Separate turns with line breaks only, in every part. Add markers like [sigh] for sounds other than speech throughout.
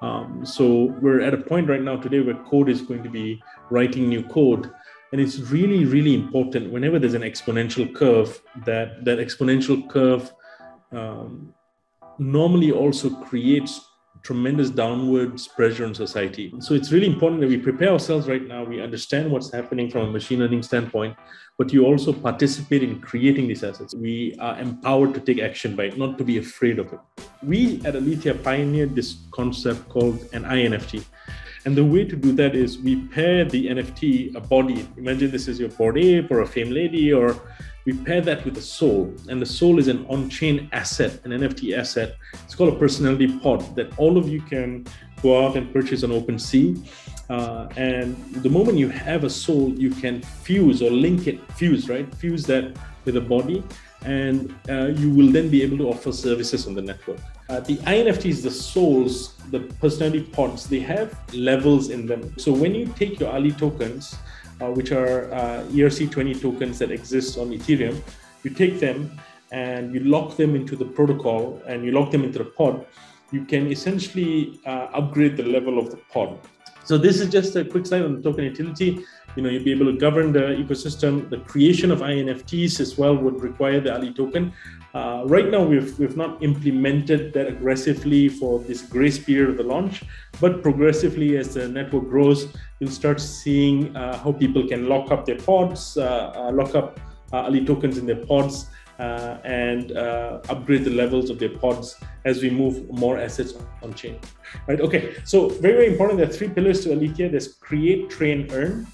Um, so we're at a point right now today where code is going to be writing new code. And it's really, really important whenever there's an exponential curve that that exponential curve um, normally also creates tremendous downwards pressure on society. So it's really important that we prepare ourselves right now. We understand what's happening from a machine learning standpoint, but you also participate in creating these assets. We are empowered to take action by it, not to be afraid of it. We at Alethea pioneered this concept called an INFT. And the way to do that is we pair the NFT, a body. Imagine this is your Bored Ape or a fame lady or we pair that with a soul, and the soul is an on chain asset, an NFT asset. It's called a personality pod that all of you can go out and purchase on OpenSea. Uh, and the moment you have a soul, you can fuse or link it, fuse, right? Fuse that with a body, and uh, you will then be able to offer services on the network. Uh, the is the souls, the personality pods, they have levels in them. So when you take your Ali tokens, uh, which are uh, ERC20 tokens that exist on Ethereum. You take them and you lock them into the protocol and you lock them into the pod. You can essentially uh, upgrade the level of the pod. So this is just a quick slide on the token utility. You know, you'll be able to govern the ecosystem. The creation of INFTs as well would require the Ali token. Uh, right now, we've, we've not implemented that aggressively for this grace period of the launch, but progressively as the network grows, you'll start seeing uh, how people can lock up their pods, uh, uh lock up uh, Ali tokens in their pods, uh, and upgrade the levels of their pods as we move more assets on chain. Right? Okay. So very very important. There are three pillars to Alethea. There's create, train, earn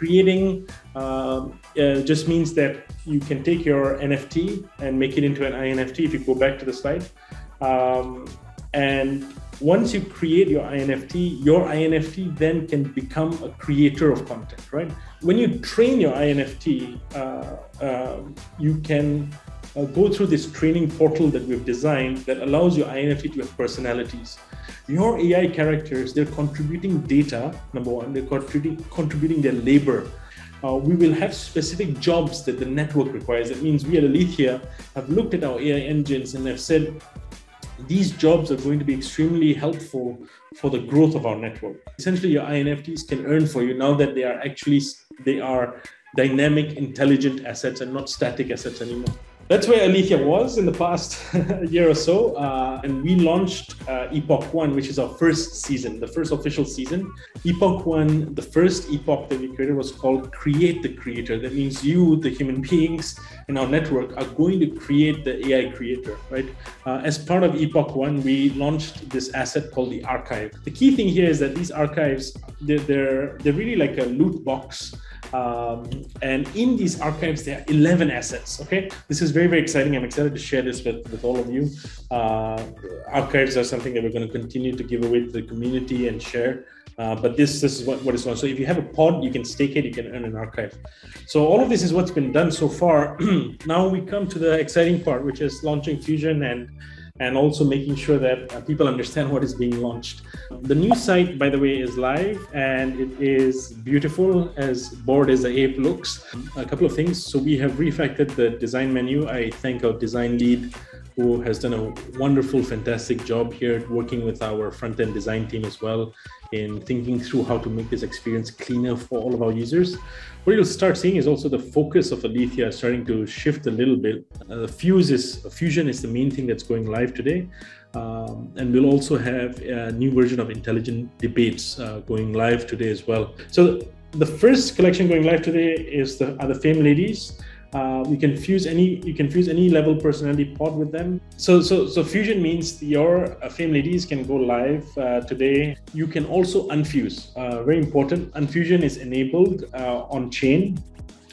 creating um, uh, just means that you can take your NFT and make it into an INFT if you go back to the slide. Um, and once you create your INFT, your INFT then can become a creator of content, right? When you train your INFT, uh, uh, you can uh, go through this training portal that we've designed that allows your INFT to have personalities. Your AI characters, they're contributing data, number one, they're contributing, contributing their labor. Uh, we will have specific jobs that the network requires. That means we at Alethea have looked at our AI engines and have said, these jobs are going to be extremely helpful for the growth of our network. Essentially, your INFTs can earn for you now that they are actually they are dynamic, intelligent assets and not static assets anymore that's where Alethea was in the past [laughs] year or so. Uh, and we launched uh, Epoch One, which is our first season, the first official season. Epoch One, the first epoch that we created was called Create the Creator. That means you, the human beings in our network, are going to create the AI creator, right? Uh, as part of Epoch One, we launched this asset called the Archive. The key thing here is that these archives, they're, they're, they're really like a loot box um, and in these archives, there are 11 assets. Okay, this is very, very exciting. I'm excited to share this with, with all of you. Uh, archives are something that we're going to continue to give away to the community and share. Uh, but this this is what, what is on. So if you have a pod, you can stake it, you can earn an archive. So all of this is what's been done so far. [clears throat] now we come to the exciting part, which is launching Fusion and and also making sure that uh, people understand what is being launched. The new site, by the way, is live and it is beautiful as bored as the ape looks. A couple of things. So we have refactored the design menu. I thank our design lead who has done a wonderful, fantastic job here working with our front end design team as well in thinking through how to make this experience cleaner for all of our users. What you'll start seeing is also the focus of Alethea starting to shift a little bit. Uh, Fuse is Fusion is the main thing that's going live today. Um, and we'll also have a new version of intelligent debates uh, going live today as well. So the first collection going live today is the are the Fame Ladies. Uh, you can fuse any you can fuse any level personality pod with them. So so so fusion means your uh, fame ladies can go live uh, today. You can also unfuse. Uh, very important. Unfusion is enabled uh, on chain,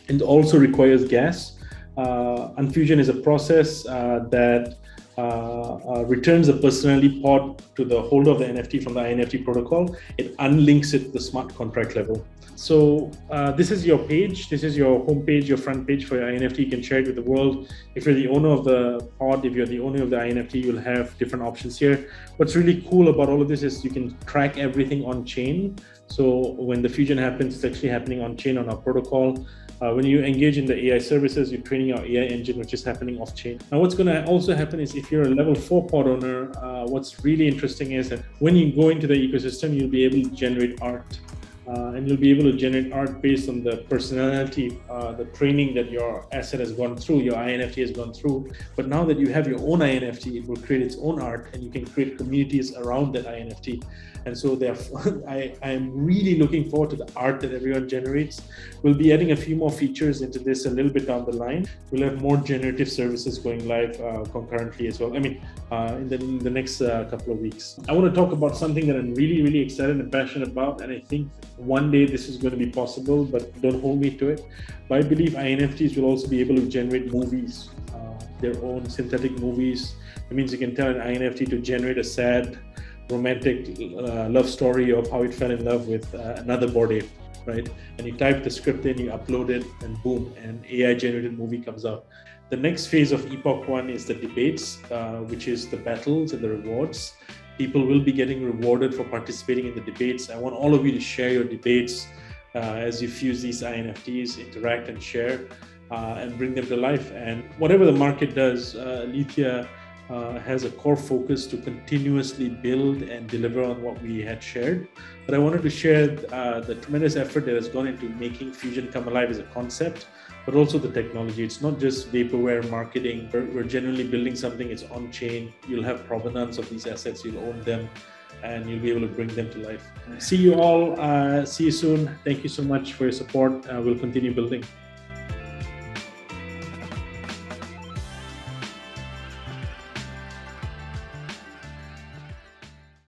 and also requires gas. Uh, unfusion is a process that returns the personality pod to the holder of the NFT from the INFT protocol. It unlinks it to the smart contract level. So uh, this is your page. This is your homepage, your front page for your INFT. You can share it with the world. If you're the owner of the pod, if you're the owner of the INFT, you'll have different options here. What's really cool about all of this is you can track everything on chain. So when the fusion happens, it's actually happening on chain on our protocol. Uh, when you engage in the AI services, you're training our AI engine, which is happening off chain. Now, what's going to also happen is if you're a level four pod owner, uh, what's really interesting is that when you go into the ecosystem, you'll be able to generate art uh, and you'll be able to generate art based on the personality, uh, the training that your asset has gone through, your INFT has gone through. But now that you have your own INFT, it will create its own art, and you can create communities around that INFT. And so, therefore, [laughs] I am really looking forward to the art that everyone generates. We'll be adding a few more features into this a little bit down the line. We'll have more generative services going live uh, concurrently as well. I mean, uh, in the, in, the, next uh, couple of weeks. I want to talk about something that I'm really, really excited and passionate about, and I think one day this is going to be possible, but don't hold me to it. But I believe INFTs will also be able to generate movies, uh, their own synthetic movies. It means you can tell an INFT to generate a sad, romantic uh, love story of how it fell in love with uh, another body, right? And you type the script in, you upload it, and boom, an AI generated movie comes out. The next phase of Epoch One is the debates, uh, which is the battles and the rewards people will be getting rewarded for participating in the debates. I want all of you to share your debates uh, as you fuse these INFTs, interact and share, uh, and bring them to life. And whatever the market does, uh, Alethea uh, has a core focus to continuously build and deliver on what we had shared. But I wanted to share uh, the tremendous effort that has gone into making Fusion come alive as a concept, but also the technology. It's not just vaporware marketing. We're, we're generally building something, it's on chain. You'll have provenance of these assets, you'll own them, and you'll be able to bring them to life. See you all. Uh, see you soon. Thank you so much for your support. Uh, we'll continue building.